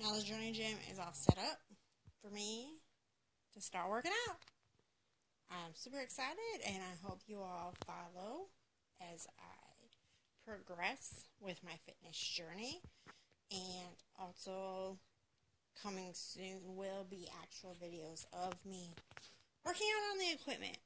Now the Journey Gym is all set up for me to start working out. I'm super excited and I hope you all follow as I progress with my fitness journey. And also, coming soon will be actual videos of me working out on the equipment.